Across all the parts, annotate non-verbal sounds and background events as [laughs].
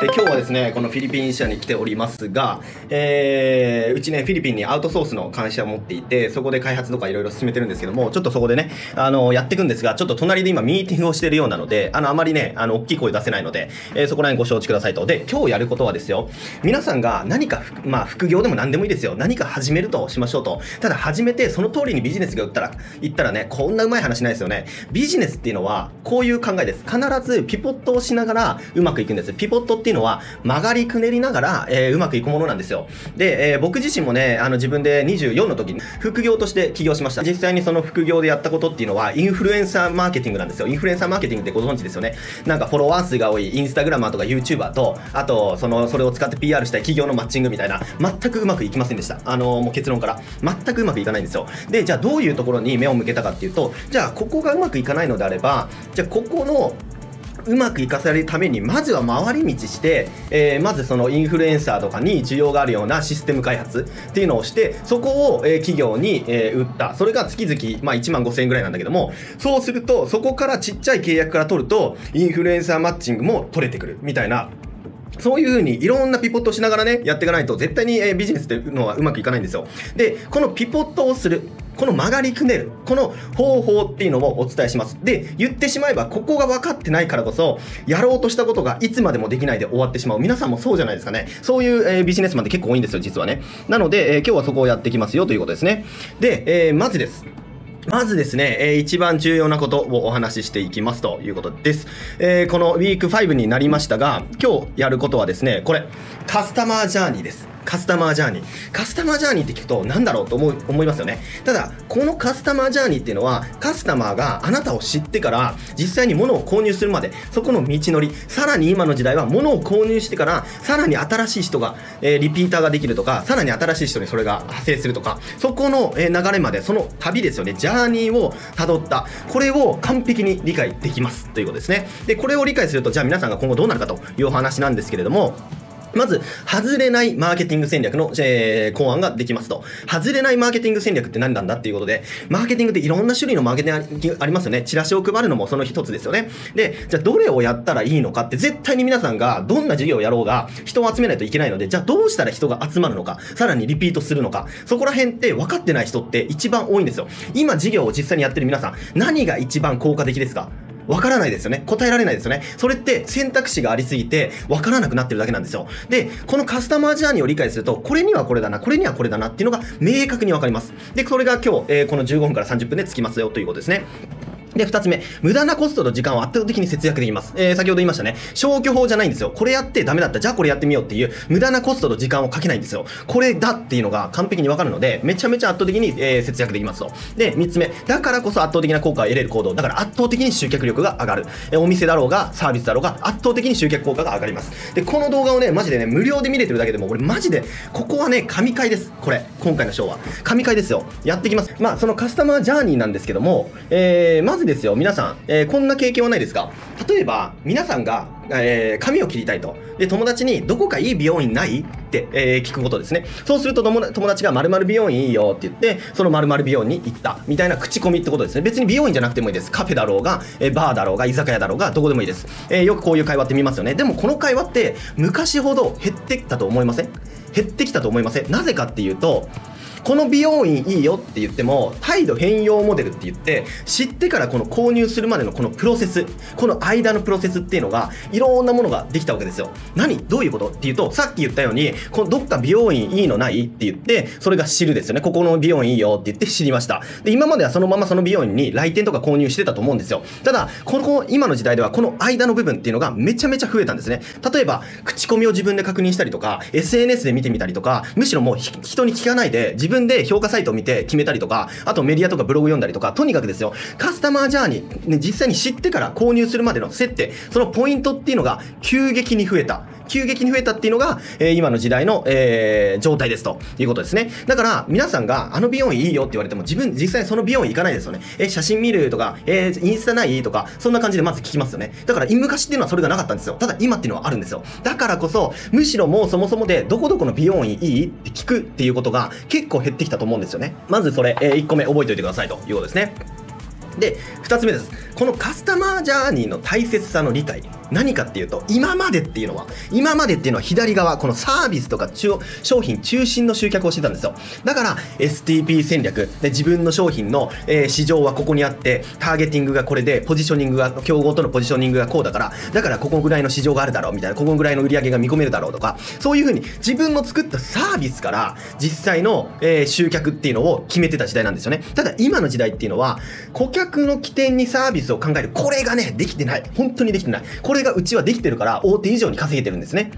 で今日はですねこのフィリピン社に来ておりますが、えー、うちねフィリピンにアウトソースの会社を持っていてそこで開発とかいろいろ進めてるんですけどもちょっとそこでねあのやっていくんですがちょっと隣で今ミーティングをしてるようなのであのあまりねあの大きい声出せないので、えー、そこら辺ご承知くださいと。で今日やることはですよ。皆さんが何かまあ副業でも何でもいいですよ。何か始めるとしましょうと。ただ始めてその通りにビジネスが売ったら言ったらねこんなうまい話ないですよね。ビジネスっていうのはこういう考えです。必ずピポットをしながらうまくいくんです。ピポットってていうのは曲がりくねりながら、えー、うまくいくものなんですよ。で、えー、僕自身もねあの自分で24の時に副業として起業しました。実際にその副業でやったことっていうのはインフルエンサーマーケティングなんですよ。インフルエンサーマーケティングってご存知ですよね。なんかフォロワー数が多いインスタグラマーとか YouTuber とあとそのそれを使って PR したい企業のマッチングみたいな全くうまくいきませんでした。あの、もう結論から。全くうまくいかないんですよ。でじゃあどういうところに目を向けたかっていうとじゃあここがうまくいかないのであればじゃあここのうまくいかせるためにまずは回り道して、えー、まずそのインフルエンサーとかに需要があるようなシステム開発っていうのをしてそこを、えー、企業に、えー、売ったそれが月々、まあ、1万5000円ぐらいなんだけどもそうするとそこからちっちゃい契約から取るとインフルエンサーマッチングも取れてくるみたいなそういう風にいろんなピポットしながらね、やっていかないと絶対に、えビジネスっていうのはうまくいかないんですよ。で、このピポットをする。この曲がりくねる。この方法っていうのをお伝えします。で、言ってしまえば、ここが分かってないからこそ、やろうとしたことがいつまでもできないで終わってしまう。皆さんもそうじゃないですかね。そういう、えー、ビジネスマンって結構多いんですよ、実はね。なので、えー、今日はそこをやっていきますよということですね。で、えー、まずです。まずですね、えー、一番重要なことをお話ししていきますということです。え、このウィーク5になりましたが、今日やることはですね、これ、カスタマージャーニーです。カスタマージャーニー。カスタマージャーニーって聞くと何だろうと思思いますよね。ただ、このカスタマージャーニーっていうのは、カスタマーがあなたを知ってから、実際に物を購入するまで、そこの道のり、さらに今の時代は物を購入してから、さらに新しい人が、えー、リピーターができるとか、さらに新しい人にそれが派生するとか、そこの、えー、流れまで、その旅ですよね、ジャーニーを辿った、これを完璧に理解できますということですね。で、これを理解すると、じゃあ皆さんが今後どうなるかというお話なんですけれども、まず、外れないマーケティング戦略の、えー、考案ができますと。外れないマーケティング戦略って何なんだっていうことで、マーケティングっていろんな種類のマーケティングありますよね。チラシを配るのもその一つですよね。で、じゃあどれをやったらいいのかって絶対に皆さんがどんな事業をやろうが人を集めないといけないので、じゃあどうしたら人が集まるのか、さらにリピートするのか、そこら辺って分かってない人って一番多いんですよ。今事業を実際にやってる皆さん、何が一番効果的ですか？わからないですよね。答えられないですよね。それって選択肢がありすぎてわからなくなってるだけなんですよ。で、このカスタマージャーニーを理解すると、これにはこれだな、これにはこれだなっていうのが明確にわかります。で、それが今日、えー、この15分から30分でつきますよということですね。で、二つ目、無駄なコストと時間を圧倒的に節約できます。えー、先ほど言いましたね。消去法じゃないんですよ。これやってダメだった。じゃあこれやってみようっていう、無駄なコストと時間をかけないんですよ。これだっていうのが完璧にわかるので、めちゃめちゃ圧倒的に、えー、節約できますと。で、三つ目、だからこそ圧倒的な効果を得れる行動。だから圧倒的に集客力が上がる。えー、お店だろうが、サービスだろうが、圧倒的に集客効果が上がります。で、この動画をね、マジでね、無料で見れてるだけでも、これマジで、ここはね、神回です。これ、今回のショーは。神回ですよ。やっていきます。まあ、そのカスタマージャーニーなんですけども、えー、まずですよ、皆さん、えー、こんな経験はないですか？例えば、皆さんが、えー、髪を切りたいと。で、友達に、どこかいい美容院ない？って、えー、聞くことですね。そうすると、友達が、〇〇美容院いいよって言って、その〇〇美容院に行った。みたいな口コミってことですね。別に美容院じゃなくてもいいです。カフェだろうが、えー、バーだろうが、居酒屋だろうが、どこでもいいです。え、よくこういう会話って見ますよね。でも、この会話って、昔ほど減ってきたと思いません？減ってきたと思いません？なぜかっていうと、この美容院いいよって言っても態度変容モデルって言って知ってからこの購入するまでのこのプロセスこの間のプロセスっていうのがいろんなものができたわけですよ。何？どういうことっていうとさっき言ったようにこのどっか美容院いいのないって言ってそれが知るですよね。ここの美容院いいよって言って知りました。で今まではそのままその美容院に来店とか購入してたと思うんですよ。ただこの今の時代ではこの間の部分っていうのがめちゃめちゃ増えたんですね。例えば口コミを自分で確認したりとか SNS で見てみたりとかむしろもう人に聞かないで自分で評価サイトを見て決めたりとか、あとメディアとかブログ読んだりとか、とにかくですよ、カスタマージャーニー、ね、実際に知ってから購入するまでの設定、そのポイントっていうのが急激に増えた。急激に増えたっていうのが、えー、今の時代の、えー、状態ですということですね。だから、皆さんがあの美容院いいよって言われても、自分、実際その美容院行かないですよね。え、写真見るとか、えー、インスタない？とか、そんな感じでまず聞きますよね。だから、昔っていうのはそれがなかったんですよ。ただ、今っていうのはあるんですよ。だからこそ、むしろもうそもそもで、どこどこの美容院いい？って聞くっていうことが結構減ってきたと思うんですよね。まずそれ、えー、1個目覚えておいてくださいということですね。で、2つ目です。このカスタマージャーニーの大切さの理解。何かっていうと今までっていうのは今までっていうのは左側このサービスとか商品中心の集客をしてたんですよ。だから STP 戦略で自分の商品の、えー市場はここにあってターゲティングがこれでポジショニングが競合とのポジショニングがこうだからだからここぐらいの市場があるだろうみたいなここぐらいの売り上げが見込めるだろうとかそういうふうに自分の作ったサービスから実際の、えー集客っていうのを決めてた時代なんですよね。ただ今の時代っていうのは顧客の起点にサービスを考えるこれがねできてない。本当にできてない。これがうちはできてるから大手以上に稼げてるんですね。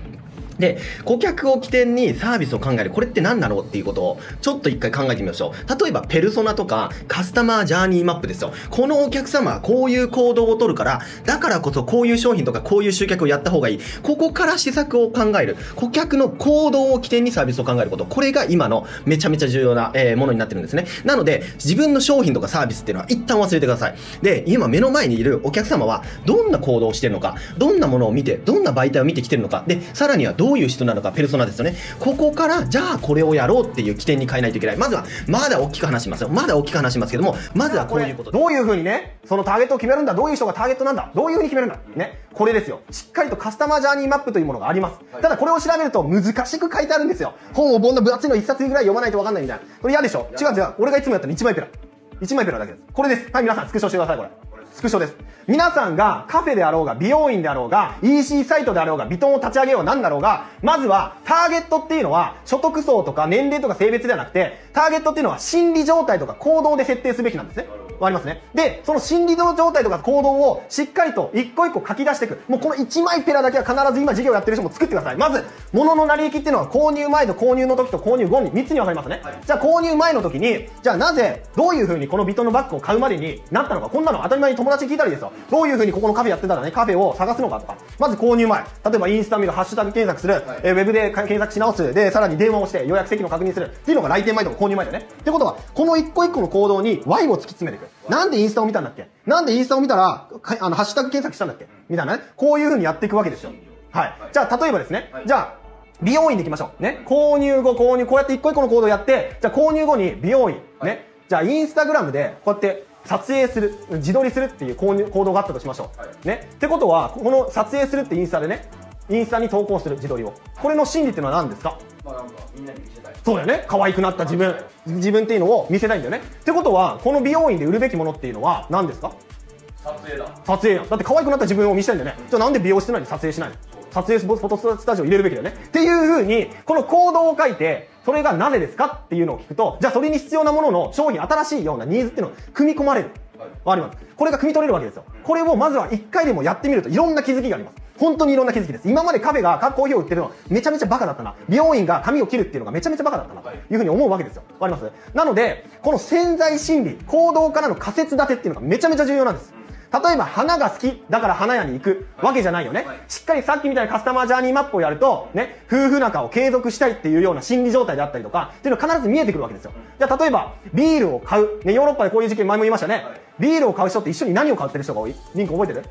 で顧客を起点にサービスを考える。これって何なの？っていうことをちょっと一回考えてみましょう。例えばペルソナとかカスタマージャーニーマップですよ。このお客様はこういう行動をとるからだからこそこういう商品とかこういう集客をやった方がいい。ここから施策を考える。顧客の行動を起点にサービスを考えること。これが今のめちゃめちゃ重要な、えものになってるんですね。なので自分の商品とかサービスっていうのは一旦忘れてください。で今目の前にいるお客様はどんな行動をしてるのかどんなものを見てどんな媒体を見てきてるのか。でさらにはどういう人なのかペルソナですよねここからじゃあこれをやろうっていう起点に変えないといけないまずはまだ大きく話しますよまだ大きく話しますけどもまずはこういうことどういう風にね、そのターゲットを決めるんだ、どういう人がターゲットなんだ、どういう風に決めるんだ、ね、これですよ。しっかりとカスタマージャーニーマップというものがあります。ただこれを調べると難しく書いてあるんですよ。本をこんな分厚いの一冊ぐらい読まないと分かんないみたいな。これ嫌でしょ？違う違う。俺がいつもやったの1枚ペラ。1枚ペラだけです。これです。はい、皆さんスクショしてください、これ。スクショです。皆さんがカフェであろうが、美容院であろうが、EC サイトであろうが、ビトンを立ち上げようなんだろうが、まずは、ターゲットっていうのは、所得層とか年齢とか性別ではなくて、ターゲットっていうのは心理状態とか行動で設定すべきなんですね。わかりますね。で、その心理状態とか行動をしっかりと一個一個書き出していく。もうこの1枚ペラだけは必ず今事業やってる人も作ってください。まず、物の成り行きっていうのは購入前と購入の時と購入後に3つに分かりますね。じゃあ購入前の時に、じゃあなぜ、どういう風にこのビトンのバッグを買うまでになったのか、こんなの当たり前に友達に聞いたりですよ。どういう風にここのカフェやってたらね、カフェを探すのかとか。まず購入前。例えばインスタ見る、ハッシュタグ検索する、えーウェブで検索し直す。で、さらに電話をして予約席の確認する。っていうのが来店前とか購入前だよね。ってことは、この一個一個の行動に Y を突き詰めて。なんでインスタを見たんだっけ？なんでインスタを見たら、かあの、ハッシュタグ検索したんだっけ？みたいなね。こういう風にやっていくわけですよ。はい。じゃあ、例えばですね。じゃあ、美容院で行きましょう。ね。購入後、購入、こうやって一個一個の行動をやって、じゃあ購入後に美容院。ね。じゃあ、インスタグラムで、こうやって、撮影する、自撮りするっていう購入行動があったとしましょう。ね。ってことは、この撮影するってインスタでね、インスタに投稿する自撮りを。これの心理っていうのは何ですか？まあなんかみんなに見せそうだよね。可愛くなった自分、自分っていうのを見せたいんだよね。ってことは、この美容院で売るべきものっていうのは何ですか？撮影だ。撮影やんだって可愛くなった自分を見せたいんだよね。じゃあなんで美容室内に撮影しないの？撮影フォトスタジオ入れるべきだよね。っていう風にこの行動を書いてそれがなぜですかっていうのを聞くとじゃあそれに必要なものの商品新しいようなニーズっていうのを組み込まれる。わかります。これが汲み取れるわけですよ。これをまずは1回でもやってみるといろんな気づきがあります本当にいろんな気づきです。今までカフェがコーヒーを売ってるのはめちゃめちゃバカだったな。美容院が髪を切るっていうのがめちゃめちゃバカだったなとい。うふうに思うわけですよ。わかります？なのでこの潜在心理行動からの仮説立てっていうのがめちゃめちゃ重要なんです。例えば花が好きだから花屋に行くわけじゃないよね、しっかりさっきみたいなカスタマージャーニーマップをやるとね夫婦仲を継続したいっていうような心理状態であったりとかっていうのが必ず見えてくるわけですよ。じゃあ例えばビールを買う、ね、ヨーロッパでこういう事件前も言いましたね、ビールを買う人って一緒に何を買ってる人が多い？リンク覚えてる？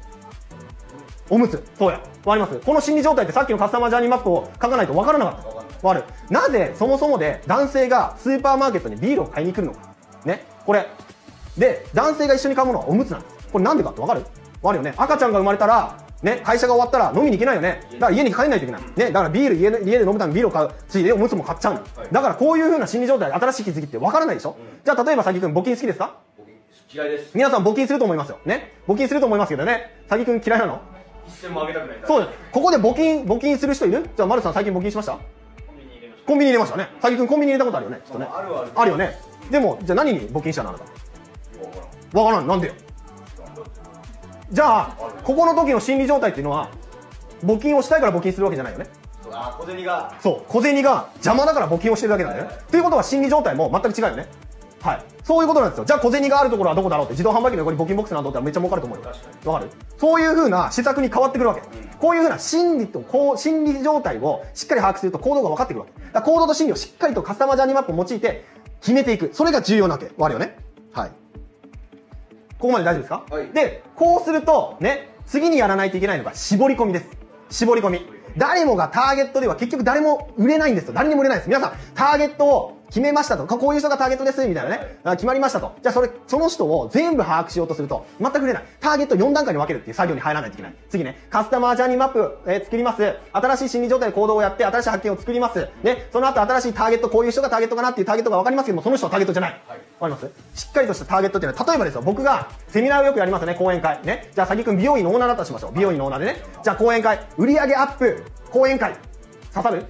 おむつそうや。わかります？この心理状態ってさっきのカスタマージャーニーマップを書かないとわからなかった。わかる。なぜそもそもで男性がスーパーマーケットにビールを買いに来るのか。ね。これ。で男性が一緒に買うものはおむつなんです。これなんでかってわかる？わかるよね。赤ちゃんが生まれたらね、会社が終わったら飲みに行けないよね。だから家に帰んないといけない。ね、だからビール家で家で飲むためにビールを買う。ついでおむつも買っちゃうの。だからこういう風な心理状態、新しい気づきってわからないでしょ、じゃあ例えば、さきくん募金好きですか？嫌いです。皆さん募金すると思いますよ。ね。募金すると思いますけどね。さきくん嫌いなの？一銭もあげたくないそうです。ここで募金、募金する人いる？じゃあ、丸さん最近募金しました？コンビニ入れましたね。さきくんコンビニ入れたことあるよね。きっとね。あるあるあるよね。でも、じゃあ何に募金したのあなた？たわからんわからん。なんでよ？じゃあ、ここの時の心理状態っていうのは、募金をしたいから募金するわけじゃないよね。あ小銭がそう。小銭が邪魔だから募金をしてるだけなんだよね。ということは心理状態も全く違うよね。はい。そういうことなんですよ。じゃあ小銭があるところはどこだろうって自動販売機の横に募金ボックスなんだったらめっちゃ儲かると思うよ。わかる？そういう風な施策に変わってくるわけ。こういう風な心理とこう心理状態をしっかり把握すると行動が分かってくるわけ。だから行動と心理をしっかりとカスタマージャーニーマップを用いて決めていく。それが重要なわけ。わかるよね？はい。ここまで大丈夫ですか、はいで、こうすると、ね、次にやらないといけないのが絞り込みです。絞り込み。誰もがターゲットでは結局誰も売れないんですよ。誰にも売れないです。皆さん、ターゲットを決めましたと。ここういう人がターゲットです、みたいなね。あ決まりましたと。じゃあそれ、その人を全部把握しようとすると、全く触れない。ターゲット4段階に分けるっていう作業に入らないといけない。次ね、カスタマージャーニーマップ、えー作ります。新しい心理状態で行動をやって、新しい発見を作ります。ね、その後新しいターゲット、こういう人がターゲットかなっていうターゲットが分かりますけども、その人はターゲットじゃない。わ、かります？しっかりとしたターゲットっていうのは、例えばですよ、僕がセミナーをよくやりますね、講演会。ね、じゃあ、さぎくん美容院のオーナーだとしましょう。美容院のオーナーでね。じゃあ、講演会、売上アップ、講演会、刺さる？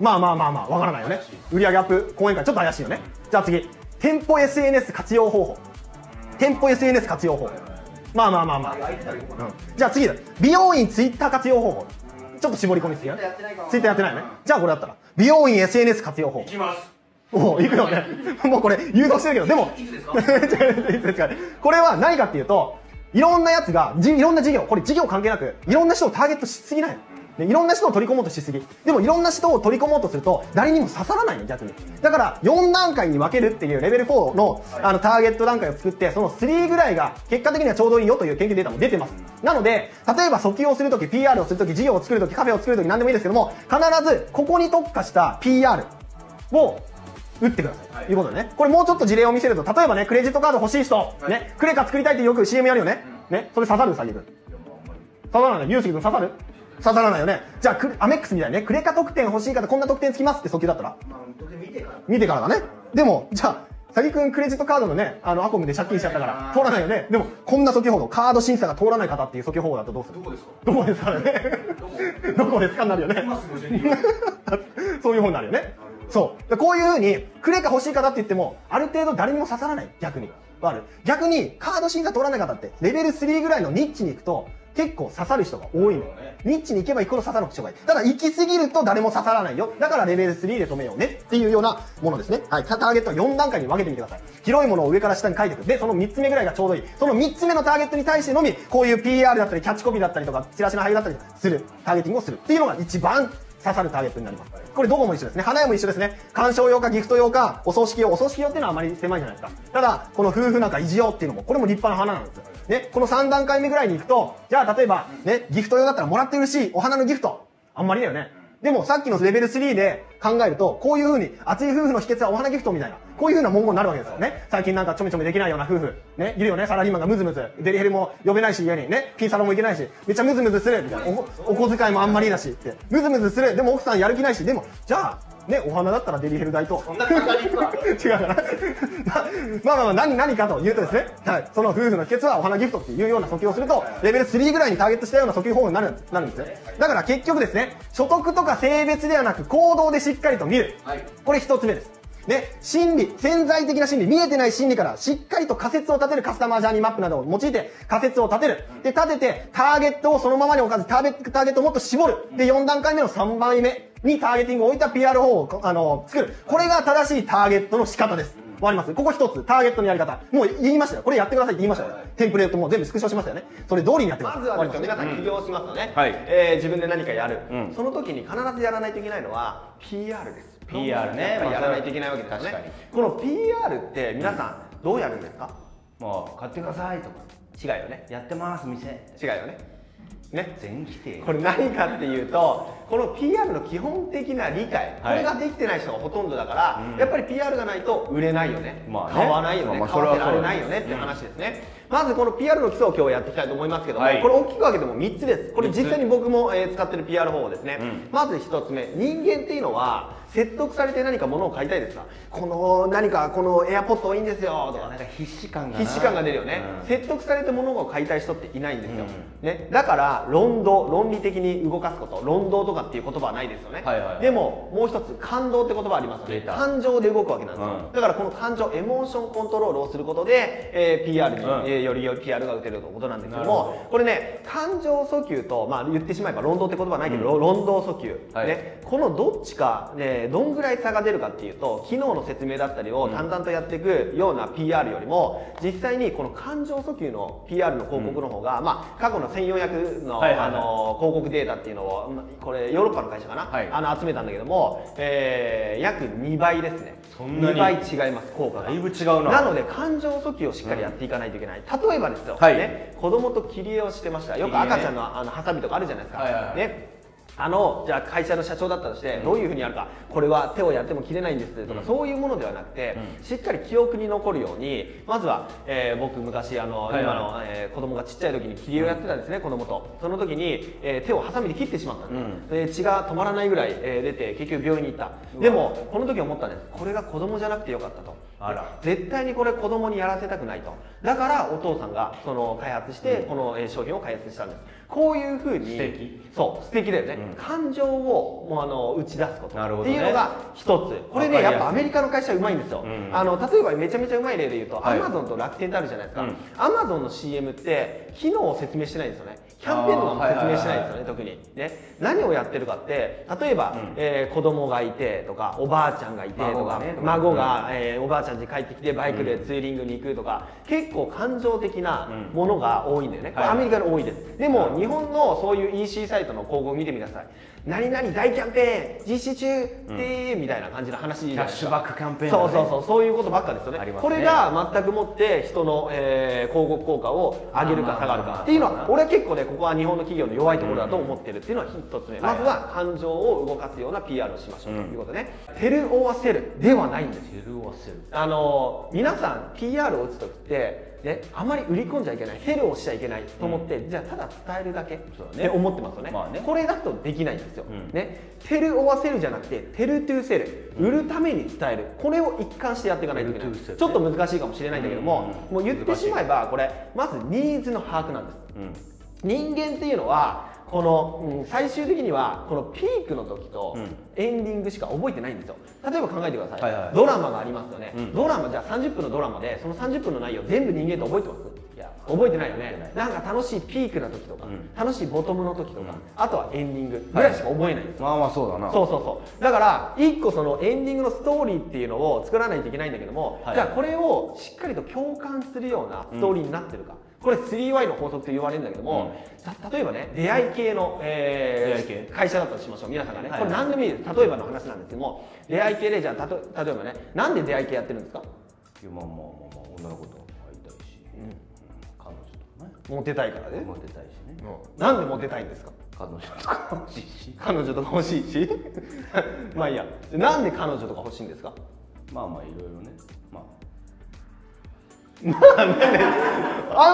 まあまあまあまあ、わからないよね。売上アップ、講演会、ちょっと怪しいよね。じゃあ次、店舗 SNS 活用方法。店舗 SNS 活用方法。まあまあまあまあ。うん、じゃあ次だ。美容院ツイッター活用方法。ちょっと絞り込みすぎよね。ツイッターやってないよね。じゃあこれだったら。美容院 SNS 活用方法い。きますお行くよね。[laughs] もうこれ誘導してるけど、でも、いつですか？[laughs] いつですか？これは何かっていうと、いろんなやつが、じいろんな事業、これ事業関係なく、いろんな人をターゲットしすぎないの。でいろんな人を取り込もうとしすぎ。でもいろんな人を取り込もうとすると、誰にも刺さらないの、逆に。だから、4段階に分けるっていうレベル4のあのターゲット段階を作って、その3ぐらいが結果的にはちょうどいいよという研究データも出てます。なので、例えば訴求をするとき、PR をするとき、事業を作るとき、カフェを作るとき、何でもいいですけども、必ずここに特化した PR を打ってください。ということでね。これもうちょっと事例を見せると、例えばね、クレジットカード欲しい人、ね、クレカ作りたいってよく CM やるよね。ね、それ刺さる？さぎくん。刺さらない？ゆうすけくん刺さる？刺さらないよね。じゃあ、クアメックスみたいにね、クレカ特典欲しい方こんな特典つきます？って訴求だったら。見てからだね。でも、じゃあ、さぎくんクレジットカードのね、あの、アコムで借金しちゃったから、通らないよね。でも、こんな訴求方法、カード審査が通らない方っていう訴求方法だとどうするどこですかどこ？ですか？ね。どこですか？になるよね。そういう方になるよね。そう。でこういうふうに、クレカ欲しい方って言っても、ある程度誰にも刺さらない。逆に。わか？る逆に、カード審査通らない方って、レベル3ぐらいのニッチに行くと、結構刺さる人が多いのよ。ニッチに行けば行くほど刺さる人がいい。ただ行き過ぎると誰も刺さらないよ。だからレベル3で止めようねっていうようなものですね。はい。ターゲットは4段階に分けてみてください。広いものを上から下に書いていく。で、その3つ目ぐらいがちょうどいい。その3つ目のターゲットに対してのみ、こういう PR だったり、キャッチコピーだったりとか、チラシの配布だったりする。ターゲティングをする。っていうのが一番刺さるターゲットになります。これどこも一緒ですね。花屋も一緒ですね。鑑賞用かギフト用か、お葬式用。お葬式用っていうのはあまり狭いじゃないですか。ただ、この夫婦仲維持用っていうのも、これも立派な花なんですよ。ね、この3段階目ぐらいに行くと、じゃあ例えば、ね、ギフト用だったらもらって嬉しいお花のギフト。あんまりだよね。でもさっきのレベル3で考えると、こういう風に、熱い夫婦の秘訣はお花ギフトみたいな、こういう風な文言になるわけですよね。最近なんかちょめちょめできないような夫婦、ね、いるよね、サラリーマンがムズムズ、デリヘルも呼べないし、家にね、ピンサロも行けないし、めっちゃムズムズする、みたいな。おお小遣いもあんまりだし、って。ムズムズする、でも奥さんやる気ないし、でも、じゃあ、ね、お花だったらデリヘル代と。そんな簡単に違うかな。[laughs] まあまあまあ、何、何かというとですね、はい、その夫婦の秘訣はお花ギフトっていうような訴求をすると、レベル3ぐらいにターゲットしたような訴求方法になる、なるんですね。だから結局ですね、所得とか性別ではなく行動でしっかりと見る。これ一つ目です。で、心理、潜在的な心理、見えてない心理からしっかりと仮説を立てるカスタマージャーニーマップなどを用いて仮説を立てる。で、立ててターゲットをそのままに置かずターゲット、ターゲットをもっと絞る。で、4段階目の3番目にターゲティングを置いた PR 法を、あの、作る。これが正しいターゲットの仕方です。わかります？ここ一つ、ターゲットのやり方。もう言いましたよ。これやってくださいって言いましたよ。テンプレートも全部スクショしましたよね。それ通りにやってください。まずはですよ皆さん起業しますよね、はい。えー自分で何かやる、うん。その時に必ずやらないといけないのは PR です。PR ね。やらないといけないわけですよね。確かに。この PR って皆さんどうやるんですか？もう買ってくださいとか。違うよね。やってます店。違うよねね。全否定これ何かっていうとこの PR の基本的な理解、こはい。れができてない人がほとんどだから、うん。やっぱり PR がないと売れないよね,、まあね。買わないよね、まあまあ買わせられないよねって話ですね、まずこの PR の基礎を今日やっていきたいと思いますけども、はい。これ大きく分けても3つです。これ実際に僕も、えー使ってる PR 方法ですね、うん。まず1つ目人間っていうのは説得されて何か物を買いたいですか？この何かこのエアポッドいいんですよとかなんか必死感が。な必死感が出るよね、うん。説得されて物を買いたい人っていないんですよ、うね、だから論道論理的に動かすこと論道とかっていう言葉はないですよね、はいはいはい。でももう一つ感動って言葉ありますよね。出た。感情で動くわけなんですよ、うん。だからこの感情エモーションコントロールをすることで、えー PR に、うん。えーよりより PR が打てるということなんですけどもこれね感情訴求と、まあ、言ってしまえば論道って言葉はないけど、論道訴求、はい。ね、このどっちか、ね、どんぐらい差が出るかっていうと機能の説明だったりを淡々とやっていくような PR よりも実際にこの感情訴求の PR の広告の方が、まあ、過去の1400の,、あの広告データっていうのをまこれヨーロッパの会社かな、はい。あの集めたんだけども、えー約2倍ですね。そんなに2倍違います効果が。だいぶ違うなので感情訴求をしっかりやっていかないといけない、例えばですよ、はい。ね、子供と切り絵をしてました。よく赤ちゃんのあのハサミとかあるじゃないですか、はいはいはい。ねあのじゃあ会社の社長だったとしてどういうふうにやるかこれは手をやっても切れないんですとか、そういうものではなくて、しっかり記憶に残るようにまずは、えー僕昔あの、今の、えー子供がちっちゃい時に切り絵をやってたんですね、子供と。その時に、えー手をハサミで切ってしまったんです、で血が止まらないぐらい、えー出て結局病院に行った。でもこの時思ったんです。これが子供じゃなくてよかったと。絶対にこれ子供にやらせたくないと。だからお父さんがその開発してこのえー商品を開発したんですこういうふうに素敵。そう素敵だよね、うん。感情をもうあの打ち出すこと。っていうのが一つ。これねやっぱアメリカの会社はうまいんですよ、うん。あの例えばめちゃめちゃうまい例で言うと、はい。アマゾンと楽天ってあるじゃないですか、うん。アマゾンの CM って機能を説明してないんですよね。キャンペーンとかも説明してないんですよね、特に。ね。何をやってるかって例えば、うん。えー子供がいてとかおばあちゃんがいてとか孫がね孫が、えーおばあちゃん家帰ってきてバイクでツーリングに行くとか、結構感情的なものが多いんだよね、これはいアメリカの多いです。でも日本のそういう EC サイトの広告を見てみなさい何々大キャンペーン実施中でーみたいな感じの話キャッシュバックキャンペーンそうそうそうそういうことばっかですよね。ね。これが全くもって人の、えー広告効果を上げるか下がるかっていうのは俺は結構ねここは日本の企業の弱いところだと思ってるっていうのは一つ目、まずは感情を動かすような PR をしましょうとうんいうことね、 tell or sell ではないんですよ。 tell or sell。あの皆さん PR を打つ時ってね、あまり売り込んじゃいけない sell をしちゃいけないと思って、じゃあただ伝えるだけって思ってますよね,、まあね。これだとできないんですよ、うん。ね。 tell or sell じゃなくて tell to sell 売るために伝える。これを一貫してやっていかないといけない、ちょっと難しいかもしれないんだけども、うん。もう言ってしまえばこれまずニーズの把握なんです。うん人間っていうのはこの、うん最終的にはこのピークの時とうん。エンディングしか覚えてないんですよ。例えば考えてください、はいはいドラマがありますよね、うん。ドラマじゃあ30分のドラマでその30分の内容全部人間って覚えてます？いや。覚えてないよね。なんか楽しいピークの時とか、うん。楽しいボトムの時とか、うん。あとはエンディングぐらいしか覚えないんですよ、まあまあそうだな。そうそうそう。だから一個そのエンディングのストーリーっていうのを作らないといけないんだけども、はい。じゃあこれをしっかりと共感するようなストーリーになってるか、これ 3Y の法則と言われるんだけども、た例えばね出会い系の、えー出会社だとしましょう皆さんがね、はい。これ何でもいいです例えばの話なんですけども出会い系でじゃあたと例えばねなんで出会い系やってるんですか？いやまあまあまあまあ女の子と会いたいし、うん。彼女とかね。モテたいからね、モテたいしね。なんでモテたいんですか？彼女とか欲しいし。彼女とか欲しいし？[laughs] まあいいや。なんで彼女とか欲しいんですか？まあまあいろいろね。まあ。[laughs] あ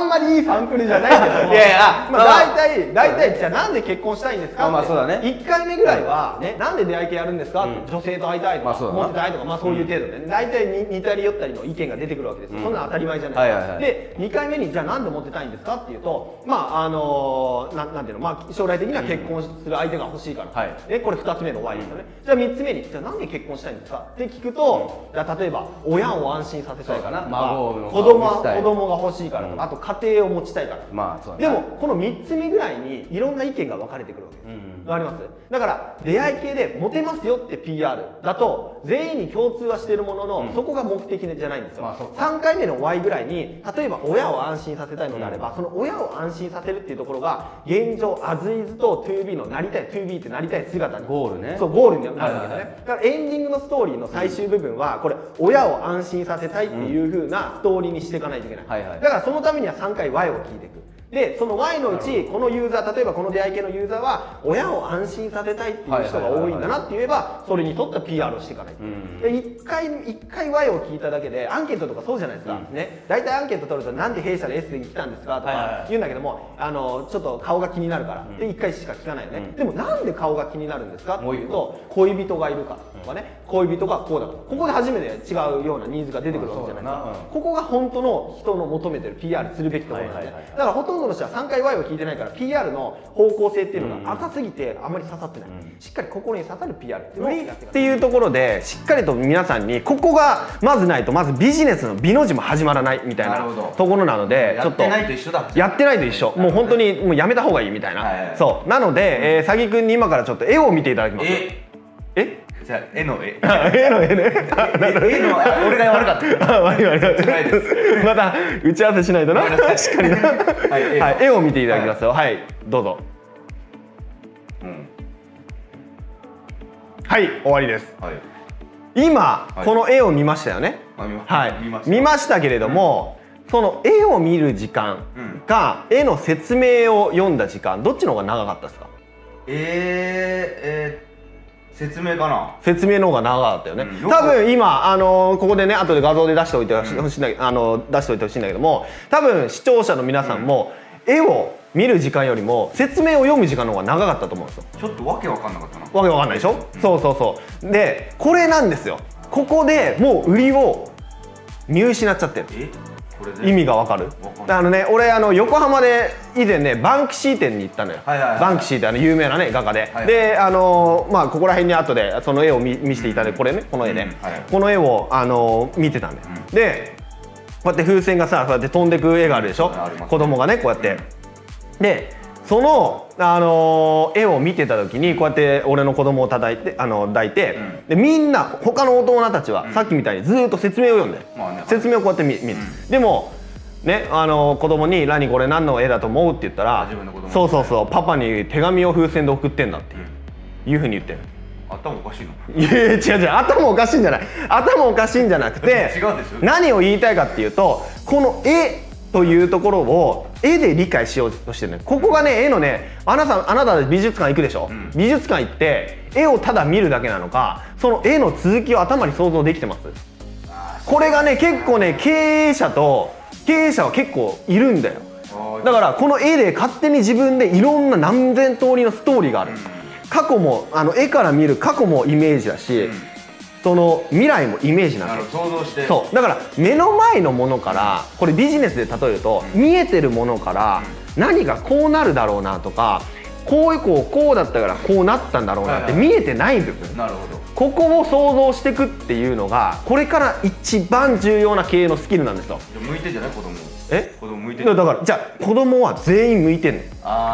んまりいいサンプルじゃないけども。いやいやまあ、まあ大体大体じゃあなんで結婚したいんですか？ってまあまあそうだね。1回目ぐらいは、ね、なんで出会い系やるんですか？うん。女性と会いたいとか、まあモテたいとか、まあ、そういう程度で、ね大体に似たり寄ったりの意見が出てくるわけですよ、うん。そんなの当たり前じゃないですか、はいはいはい。で2回目にじゃあなんでモテたいんですかっていうとまああのーなんなんていうの、まあ、将来的には結婚する相手が欲しいから、はい。ね、これ2つ目の Y ですよね、じゃあ3つ目にじゃあなんで結婚したいんですか？って聞くと、じゃあ例えば親を安心させたいからとか孫の子供子供が欲しいからとか、うん。あと家庭を持ちたいから。まあそうでもこの3つ目ぐらいにいろんな意見が分かれてくるわけです、うんわかります。だから出会い系でモテますよって PR だと全員に共通はしてるものの、うん。そこが目的じゃないんですよ、まあそうか。3回目の Y ぐらいに例えば親を安心させたいのであれば、その親を安心させるっていうところが現状アズイズと 2B のなりたい 2B ってなりたい姿に。ゴールね。そうゴールになるわけだね、だからエンディングのストーリーの最終部分はこれ親を安心させたいっていう風なストーリーにしていかないといけない、はいはい。だからそのためには3回 Y を聞いていく。でその Y のうちこのユーザー例えばこの出会い系のユーザーは親を安心させたいっていう人が多いんだなって言えばそれにとった PR をしていかない。と、うんで1回一回 Y を聞いただけでアンケートとかそうじゃないですか、ね。大体アンケート取るとなんで弊社で S に来たんですかとか言うんだけどもあのちょっと顔が気になるから、で1回しか聞かないよね、うん。でもなんで顔が気になるんですかっていうと恋人がいるからとかね、恋人がこうだとここで初めて違うようなニーズが出てくるわけじゃないですか、ここが本当の人の求めてる PR するべきところなんで、はいはいはいはい。だからほとんどの人は3回 Y を聞いてないから PR の方向性っていうのが浅すぎてあまり刺さってない、うん。しっかり心に刺さる PR っていうのをやってっていうところでしっかりと皆さんにここがまずないとまずビジネスの美の字も始まらないみたいなところなのでちょっとやってないと一緒だ。やってないと一緒。もう本当にもうやめた方がいいみたいな、はいはい。そう。なので、えー、佐木君に今からちょっと絵を見ていただきます。え？え？じゃあ絵の絵。[laughs] 絵の絵ね。[laughs] 絵の俺が悪かった。[laughs] あ悪い悪い悪いないです。また打ち合わせしないとな。確かにな。はい絵を。見ていただきますよ。はい、どうぞ。うん。はい終わりです。はい。今、はい。この絵を見ましたよね。はい。見ました。見ましたけれども、その絵を見る時間が、絵の説明を読んだ時間どっちの方が長かったですか？えー、えー、説明かな？説明の方が長かったよね、うん多分今あのここでね後で画像で出しておいてほしいんだけど、あの出しておいてほしいんだけども多分視聴者の皆さんも、絵を見る時間よりも説明を読む時間の方が長かったと思うんですよ。ちょっとわけわかんなかったな。わけわかんないでしょ、そうそうそう。でこれなんですよ。ここでもう売りを見失っちゃってる。え？意味がわかる？あのね俺あの横浜で以前ねバンクシー店に行ったのよ、はいはいはいバンクシーってあの有名なね画家で、はいであのまあここら辺に後でその絵を見見せていただいてこれねこの絵で、うんはいこの絵をあの見てたんだよ、でこうやって風船がさそうやって飛んでく絵があるでしょ？ありますね。子供がねこうやって、でその、あの絵を見てた時にこうやって俺の子供を叩いてあの抱いて、うん。でみんな他の大人たちは、さっきみたいにずーっと説明を読んで、まあね。説明をこうやって見見る、でもねあの子供に「何これ何の絵だと思う?」って言ったら自分の子供そうそうそうパパに手紙を風船で送ってんだっていうふうに言ってる頭おかしいの？いやいや違う違う頭おかしいんじゃない。頭おかしいんじゃなくて [laughs] 違うんですよ。何を言いたいかっていうとこの絵というところを絵で理解しようとしてるねここがね絵のねあなたあなた美術館行くでしょ、ん。美術館行って絵をただ見るだけなのかその絵の続きを頭に想像できてます。これがね結構ね経営者と経営者は結構いるんだよ。だからこの絵で勝手に自分でいろんな何千通りのストーリーがある、過去もあの絵から見る過去もイメージだし、んその未来もイメージなんなですよ。るほど想像して。そう。だから目の前のものからこれビジネスで例えると見えてるものから何がこうなるだろうなとかこういうこうこうだったからこうなったんだろうなって見えてない部分。なるほど。ここを想像していくっていうのがこれから一番重要な経営のスキルなんですよ。向いてんじゃない？子供え？子供向いてだからじゃあ子供は全員向いてん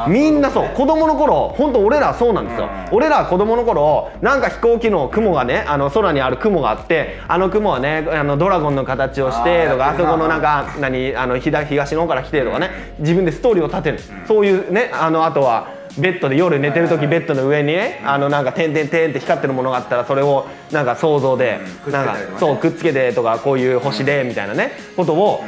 みんなそう。そういう子供の頃本当俺らはそうなんですよ、うん。俺らは子供の頃なんか飛行機の雲がねあの空にある雲があってあの雲はねあのドラゴンの形をしてとかあそこのなんか何あの東東の方から来てとかね。自分でストーリーを立てる、そういうねあのあとはベッドで夜寝てる時ベッドの上にねあのなんか点々点って光ってるものがあったらそれをなんか想像でうん。なんかそうくっつけてとかこういう星でみたいなねことを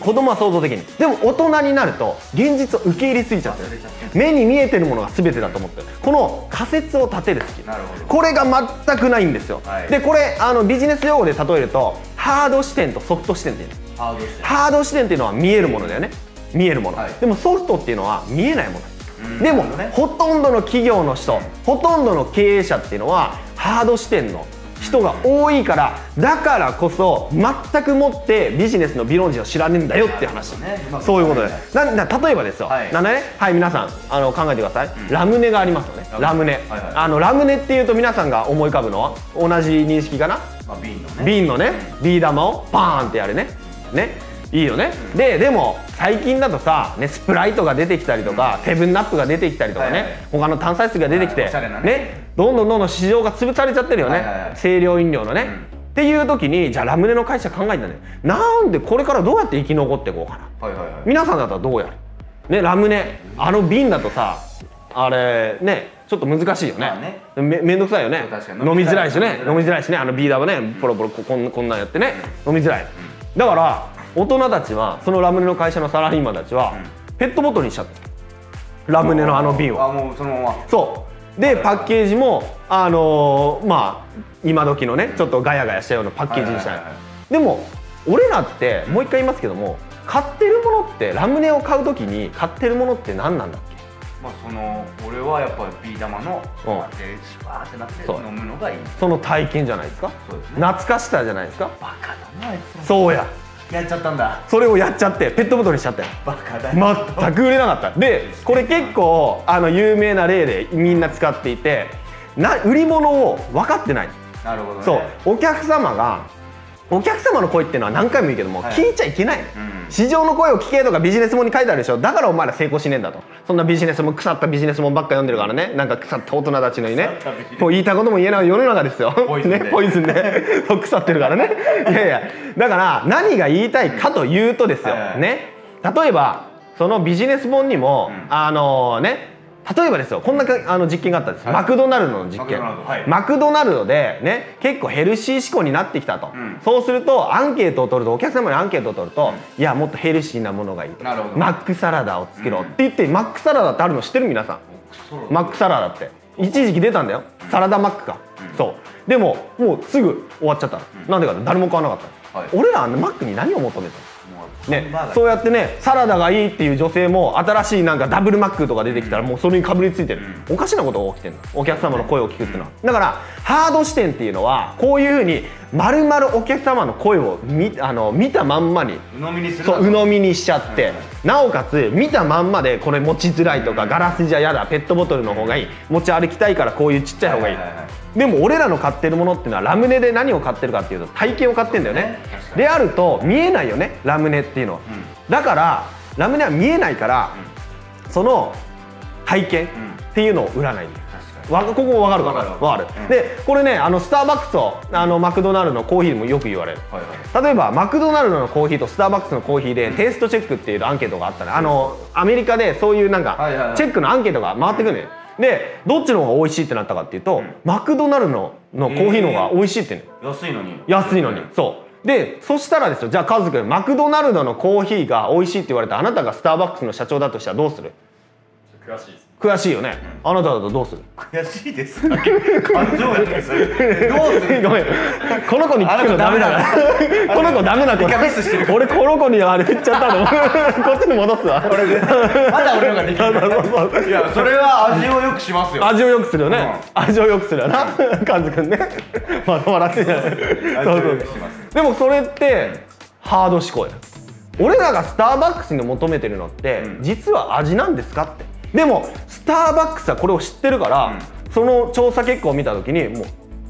子供は想像できるでも大人になると現実を受け入れすぎちゃってる。目に見えてるものが全てだと思ってる。この仮説を立てるスキル。これが全くないんですよ、はい。でこれあのビジネス用語で例えるとハード視点とソフト視点っていうの。ハードしてハード視点っていうのは見えるものだよね。見えるもの、はい。でもソフトっていうのは見えないもの。うんでも、ね。ほとんどの企業の人、ほとんどの経営者っていうのはハード視点の人が多いからだからこそ全くもってビジネスの理論人を知らねえんだよって話、ね。そういうことで。なな例えばですよ、はい。なね。はい皆さん。あの考えてください、ラムネがありますよね。ラムネ、ラムネ。はいはい。あのラムネっていうと皆さんが思い浮かぶのは同じ認識かなまあ瓶のね瓶のねビー玉をパーンってやるねねいいよね、ででも最近だとさ、ね、スプライトが出てきたりとか、セブンナップが出てきたりとかね、はいはい他の炭酸水が出てきて、はいおしゃれなね。どんどんどんどん市場が潰されちゃってるよね、はいはいはい。清涼飲料のね、ん。っていう時にじゃあラムネの会社考えたね。なんでこれからどうやって生き残っていこうかな。はいはいはい。皆さんだったらどうやる？ねラムネ。あの瓶だとさあれねちょっと難しいよね,、まあね。めめんどくさいよね。飲みづらいしね。飲みづらい。しね。あのビーダーはねポロポロここんこんなんやってね。飲みづらい。だから大人たちはそのラムネの会社のサラリーマンたちは、ペットボトルにしちゃった。ラムネのあの瓶を。あもうそのまま。そう。でパッケージもあのーまあ今時のねちょっとガヤガヤしたようなパッケージにしたいでも俺らってもう一回言いますけども買ってるものってラムネを買う時に買ってるものって何なんだっけ？まあその俺はやっぱりビー玉のシュワーってなって飲むのがいい。その体験じゃないですか？そうですね。懐かしさじゃないですか？バカだなあいつ。そうややっちゃったんだ。それをやっちゃってペットボトルにしちゃったよ。バカだよ。全く売れなかった。でこれ結構あの有名な例でみんな使っていてな売り物を分かってない。なるほどね。そう。お客様がお客様の声っていうのは何回も言うけども、はい。聞いちゃいけない。の、うん。市場の声を聞けとかビジネス本に書いてあるでしょ。だからお前ら成功しねえんだと。そんなビジネスも腐ったビジネス本ばっか読んでるからね。なんか腐った大人たちのにねもう言いたいことも言えない世の中ですよ。[laughs] ポイズンで。ね、ポイズンで。[laughs] 腐ってるからね。いやいや。だから何が言いたいかというとですよ、はい。はいね。例えばそのビジネス本にも、うん。あのね例えばですよこんなかあの実験があったんです、はい。マクドナルドの実験。マクドナルドでね結構ヘルシー志向になってきたと、うん。そうするとアンケートを取るとお客様にアンケートを取ると、いやもっとヘルシーなものがいい。マックサラダを作ろうって言って、マックサラダってあるの知ってる皆さん。マックサラダ。って。一時期出たんだよ。サラダマックか、そう。でももうすぐ終わっちゃったの、なんでかって誰も買わなかったの、はい。俺らあのマックに何を求めたの？ねそうやってねサラダがいいっていう女性も新しいなんかダブルマックとか出てきたらもうそれにかぶりついてる、おかしなことが起きてるの。お客様の声を聞くっていうのは。だからハード視点っていうのはこういうふうに丸々お客様の声を見あの見たまんまに鵜呑みにするそう鵜呑みにしちゃって、はいなおかつ見たまんまでこれ持ちづらいとか、ガラスじゃ嫌だペットボトルの方がいい。持ち歩きたいからこういうちっちゃい方がいい,、はいはいはいでも俺らの買ってるものっていうのはラムネで何を買ってるかっていうと体験を買ってんだよね。確かに。であると見えないよねラムネっていうのは、だからラムネは見えないから、その体験っていうのを売らないんだよわここ分かるかな？わかるわかる、うん。でこれねあのスターバックスとあのマクドナルドのコーヒーでもよく言われる。にはいはい。例えばマクドナルドのコーヒーとスターバックスのコーヒーでテイストチェックっていうアンケートがあったね。あのアメリカでそういうなんかチェックのアンケートが回ってくるのよ。でどっちの方が美味しいってなったかっていうと、マクドナルドののコーヒーの方が美味しいって言うの。よ安いのに。安いのに。そう。でそしたらですよ。じゃあカズくんマクドナルドのコーヒーが美味しいって言われたあなたがスターバックスの社長だとしたらどうする？悔しいです悔しいよね、あなただとどうする？悔しいです。感情やったそれ [laughs] どうする？ごめん。この子に聞くのダメだこの子ダメな子リカミスしてる俺この子にあれ振っちゃったの。[laughs] こっちに戻すわ。俺でまだ俺のができるいやそれは味をよくしますよ。味を良くするよね、味を良くするよな。カズくんね。まだ笑ってない。そうそう。でもそれってハード思考や。俺らがスターバックスに求めてるのって、実は味なんですかってでもスターバックスはこれを知ってるから、その調査結果を見た時にも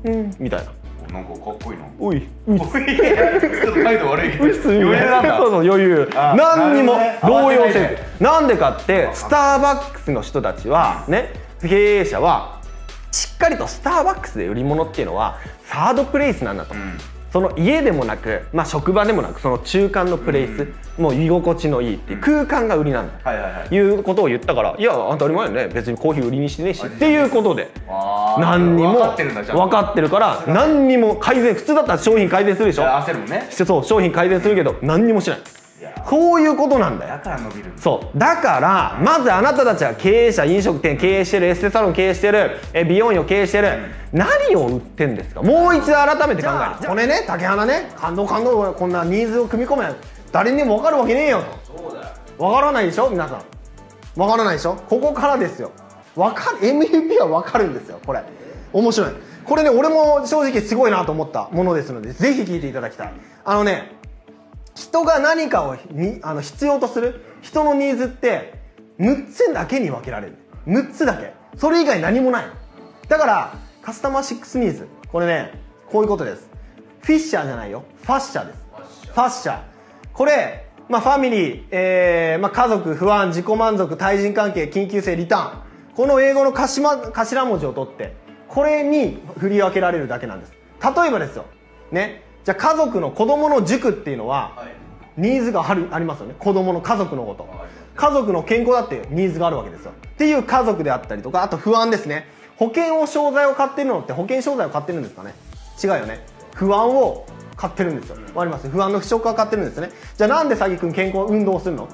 ううん。みたいな。なんかかっこいいな。おい。おい。ちょっと態度悪い。けど余裕なんだ。そうそう余裕。あ何にも動揺せず。なんでかってスターバックスの人たちはね経営者はしっかりとスターバックスで売り物っていうのはサードプレイスなんだと、その家でもなく、まあ、職場でもなくその中間のプレイス、もう居心地のいいっていう空間が売りなんだ、はいはいうことを言ったからいや当たり前よね。別にコーヒー売りにしてねえし。っていうことで。何にも分かってるから何にも改善普通だったら商品改善するでしょ。焦るもんね。そう商品改善するけど何にもしないいや。そういうことなんだよ。だから伸びるそう。だからまずあなたたちは経営者飲食店経営してるエステサロン経営してるえ美容院を経営してる。何を売ってんですか？もう一度改めて考える。これね竹花ね。感動感動。こんなニーズを組み込め。誰にも分かるわけねえよと。分からないでしょ？皆さん。分からないでしょ？ここからですよ。分かる MVP は分かるんですよ。これ。面白い。これね俺も正直すごいなと思ったものですのでぜひ聞いていただきたい。あのね人が何かをにあの必要とする人のニーズって6つだけに分けられる。6つだけ。それ以外何もない。だからカスタマー6ニーズ。これねこういうことです。フィッシャーじゃないよ。ファッシャーです。ファッシャー。これ、まあ、ファミリー、えーまあ、家族不安自己満足対人関係緊急性リターン。この英語の頭頭文字を取ってこれに振り分けられるだけなんです。例えばですよ。ね。じゃあ家族の子供の塾っていうのは、ニーズがあるありますよね。子供の家族のこと。家族の健康だってニーズがあるわけですよ。っていう家族であったりとかあと不安ですね。保険を商材を買ってるのって保険商材を買ってるんですかね。違うよね。不安を買ってるんですよ。わかります？不安の不織化を買ってるんですね。じゃあなんで佐木君健康運動をするの？痩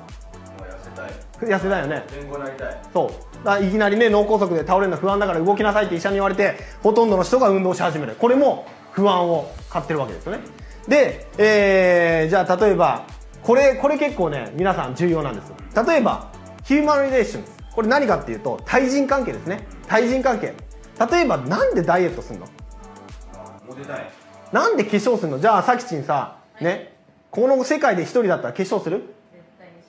せたい。痩せたいよね。健康になりたい。そう。だいきなりね脳梗塞で倒れるの不安だから動きなさいって医者に言われてほとんどの人が運動し始める。これも不安を買ってるわけですよね。で、えーじゃあ例えばこれこれ結構ね皆さん重要なんです例えばヒューマンリレーションズこれ何かっていうと対人関係ですね。対人関係。例えばなんでダイエットするの？モテたい。なんで化粧するの？じゃあさきちんさねこの世界で一人だったら化粧する？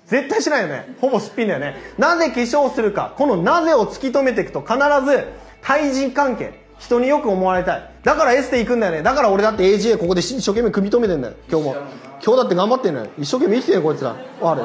絶対しない。よね。ほぼすっぴんだよね。なぜ化粧するか。このなぜを突き止めていくと必ず対人関係人によく思われたい。だからエステ行くんだよね。だから俺だって AGA ここで一生懸命組み止めてんだよ。今日も。今日だって頑張ってんのよ。一生懸命生きてんよこいつら。ある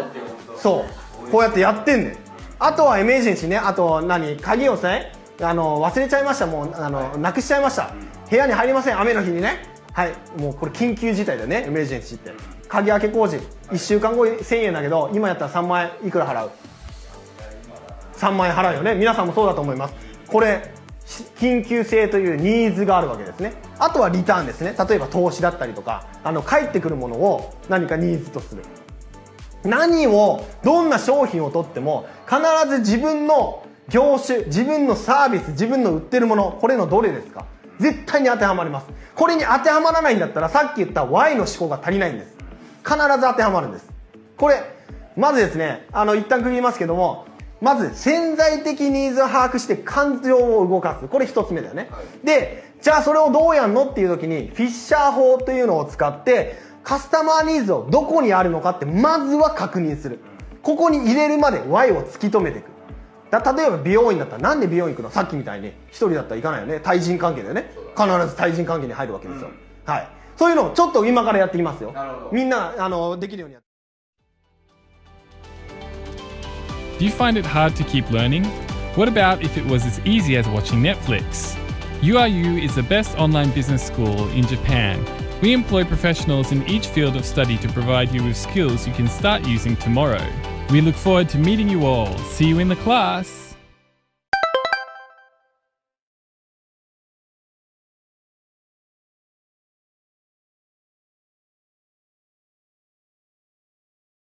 そう。こうやってやってんねんあとはエメージェンシーね。あと何？鍵をねあの忘れちゃいました。もうあのなくしちゃいました。部屋に入りません。雨の日にね。はい。もうこれ緊急事態だよね。エメージェンシーって。鍵開け工事。1週間後1000円だけど今やったら3万円いくら払う？3万円払うよね。皆さんもそうだと思います。これ緊急性というニーズがあるわけですね。あとはリターンですね。例えば投資だったりとかあの返ってくるものを何かニーズとする。何をどんな商品をとっても必ず自分の業種自分のサービス自分の売ってるものこれのどれですか？絶対に当てはまります。これに当てはまらないんだったらさっき言った Y の思考が足りないんです。必ず当てはまるんです。これまずですねあの一旦区切りますけどもまず潜在的ニーズを把握して感情を動かす。これ一つ目だよね、でじゃあそれをどうやんのっていう時にフィッシャー法というのを使ってカスタマーニーズをどこにあるのかってまずは確認する。ここに入れるまで Y を突き止めていく。だ例えば美容院だったらなんで美容院行くの？さっきみたいに。一人だったら行かないよね。対人関係でね。必ず対人関係に入るわけですよ、はい。そういうのをちょっと今からやっていきますよ。みんなあのできるようにやって Do you find it hard to keep learning? What about if it was as easy as watching Netflix? URU is the best online business school in Japan. We employ professionals in each field of study to provide you with skills you can start using tomorrow. We look forward to meeting you all. See you in the class.